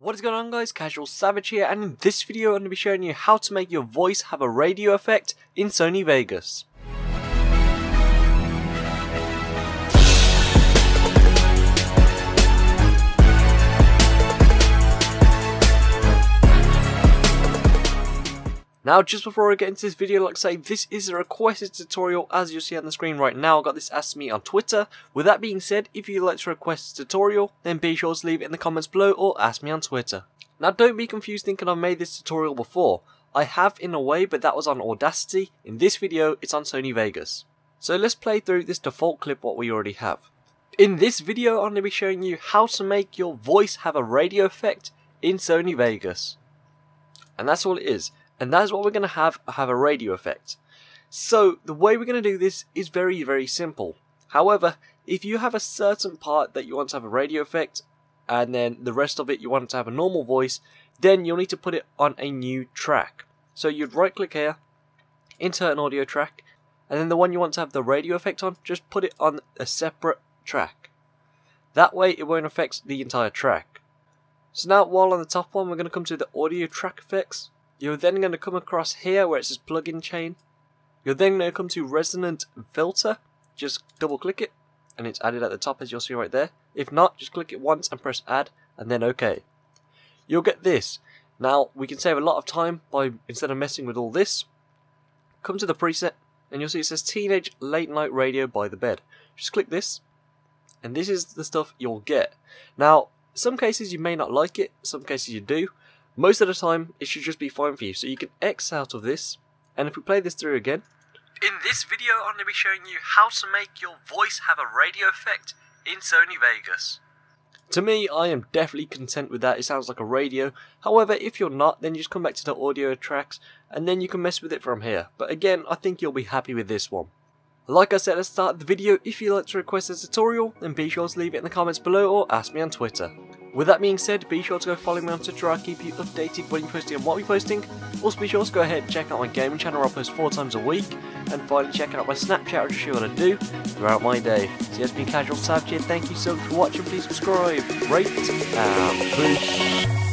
What is going on guys, Casual Savage here and in this video I'm going to be showing you how to make your voice have a radio effect in Sony Vegas. Now just before I get into this video, like I say, this is a requested tutorial as you'll see on the screen right now. I got this asked me on Twitter. With that being said, if you'd like to request a tutorial, then be sure to leave it in the comments below or ask me on Twitter. Now don't be confused thinking I've made this tutorial before. I have in a way, but that was on Audacity. In this video, it's on Sony Vegas. So let's play through this default clip what we already have. In this video, I'm going to be showing you how to make your voice have a radio effect in Sony Vegas. And that's all it is and that's what we're going to have have a radio effect. So the way we're going to do this is very very simple. However, if you have a certain part that you want to have a radio effect and then the rest of it you want to have a normal voice, then you'll need to put it on a new track. So you'd right click here, insert an audio track, and then the one you want to have the radio effect on, just put it on a separate track. That way it won't affect the entire track. So now while on the top one we're going to come to the audio track effects you're then going to come across here where it says plugin chain. You're then going to come to resonant filter. Just double click it and it's added at the top as you'll see right there. If not, just click it once and press add and then OK. You'll get this. Now, we can save a lot of time by, instead of messing with all this, come to the preset and you'll see it says Teenage Late Night Radio by the Bed. Just click this and this is the stuff you'll get. Now, some cases you may not like it, some cases you do. Most of the time, it should just be fine for you. So you can X out of this, and if we play this through again. In this video, I'm going to be showing you how to make your voice have a radio effect in Sony Vegas. To me, I am definitely content with that. It sounds like a radio. However, if you're not, then you just come back to the audio tracks, and then you can mess with it from here. But again, I think you'll be happy with this one. Like I said at the start of the video, if you'd like to request a tutorial, then be sure to leave it in the comments below or ask me on Twitter. With that being said, be sure to go follow me on Twitter, I'll keep you updated when you're posting and what we're posting. Also be sure to go ahead and check out my gaming channel I post four times a week. And finally check out my Snapchat which show what I do throughout my day. So yes, been Casual Savage here, thank you so much for watching, please subscribe, rate, and peace.